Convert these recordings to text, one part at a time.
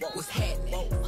What was happening?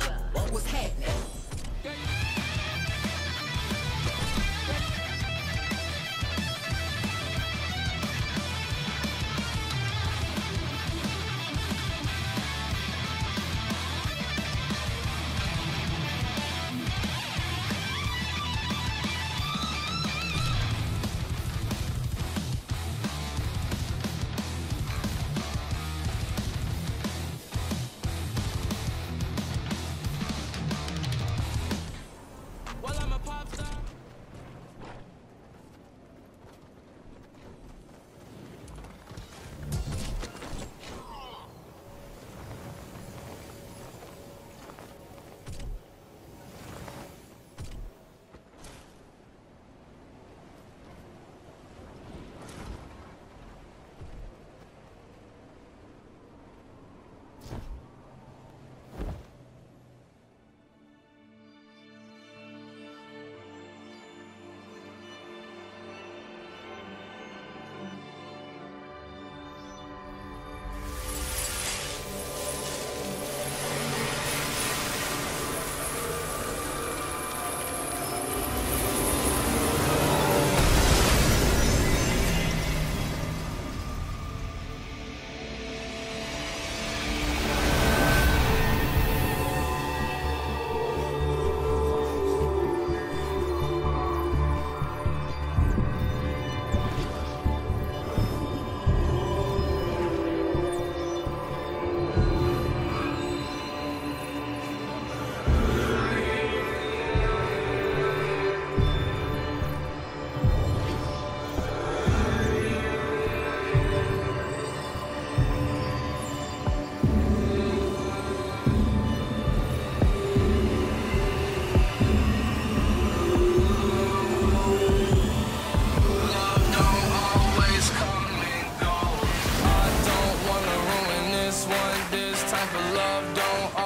love don't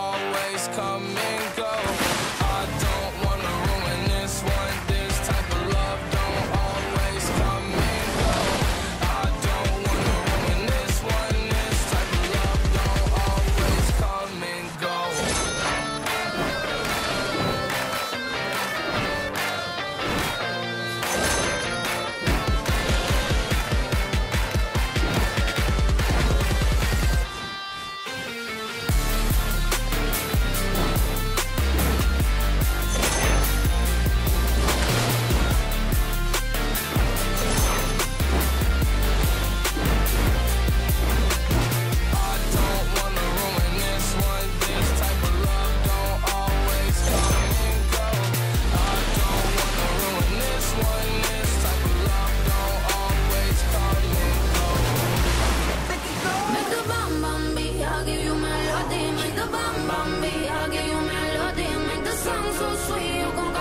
Make the bomb bomb beat. I'll give you melody. Make the song so sweet.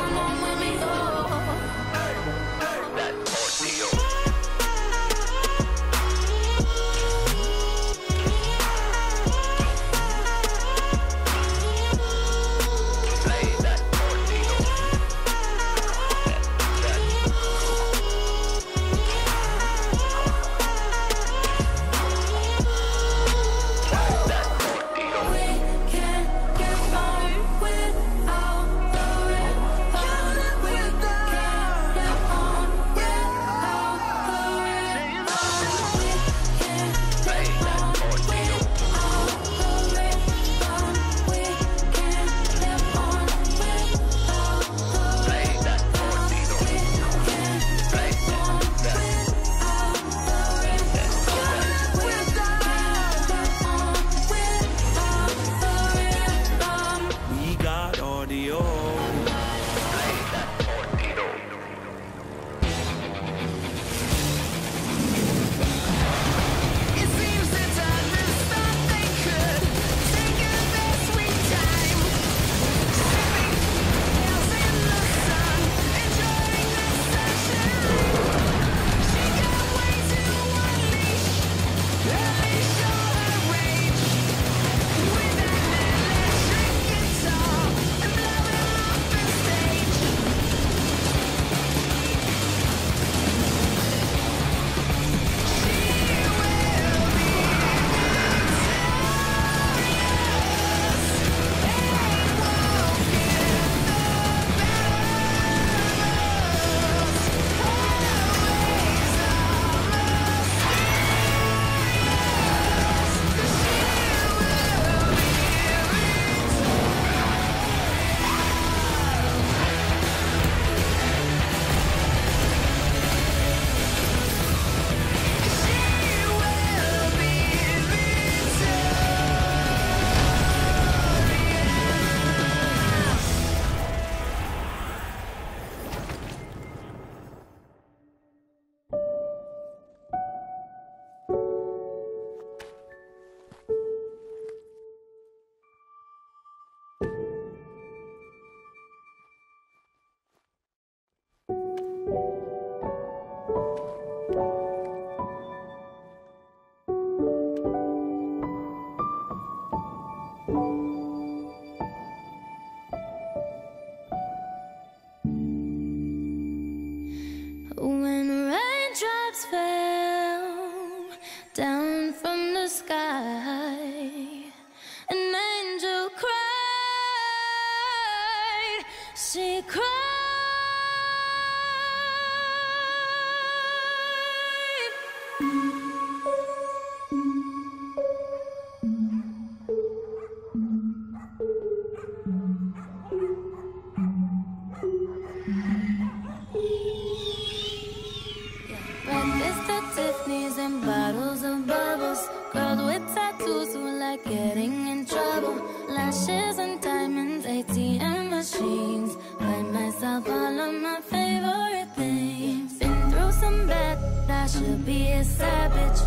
be a savage.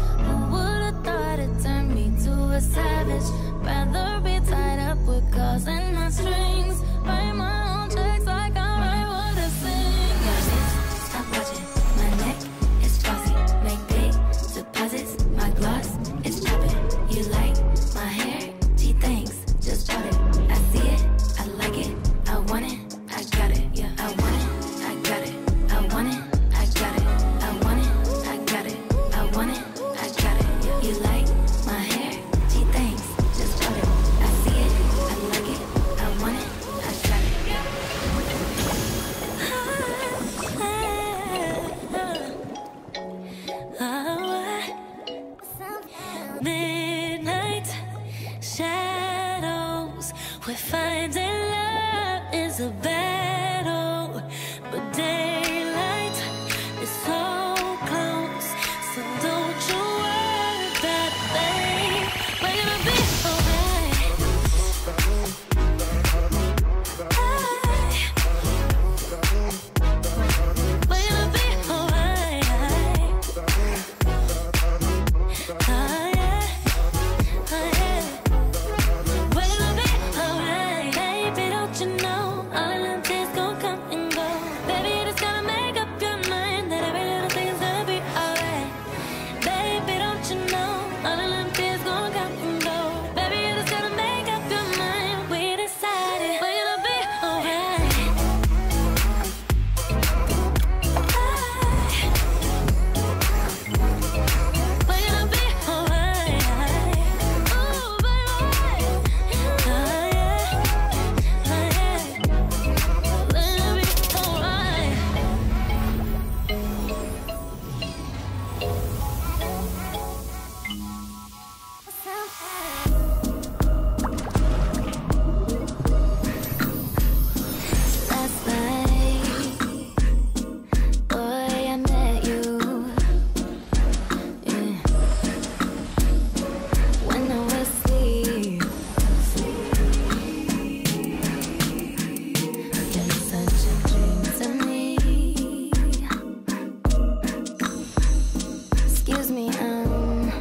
me um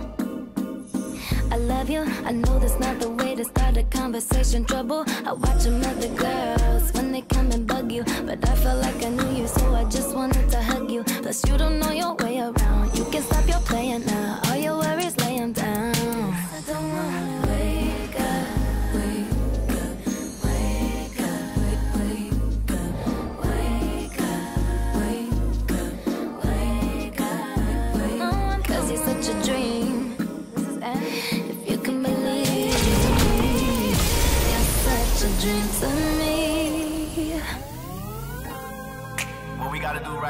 I love you, I know that's not the way to start a conversation. Trouble, I watch them other girls when they come and bug you. But I felt like I knew you, so I just wanted to hug you. Plus you don't know your way around, you can stop your playing now. All your worries laying down.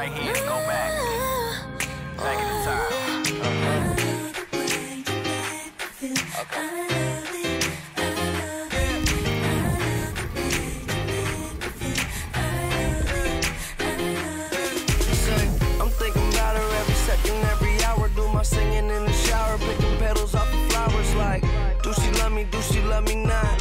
right here thinking go back. Back in the time. Do my singing in the shower, picking petals off the flowers like Do she love me, do she love me not?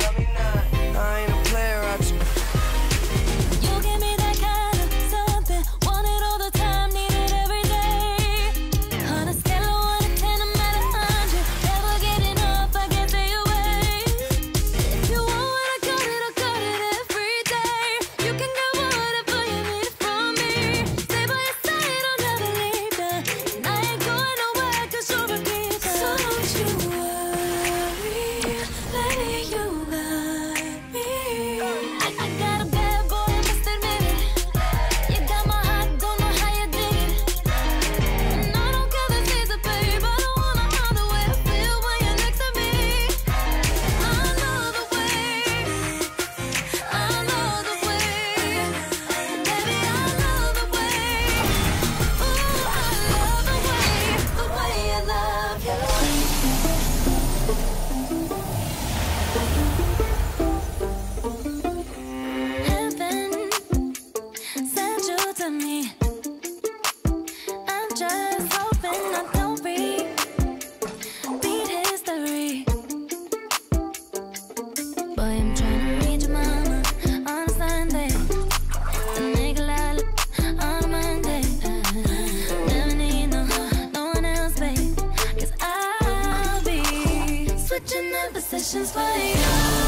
Positions for you.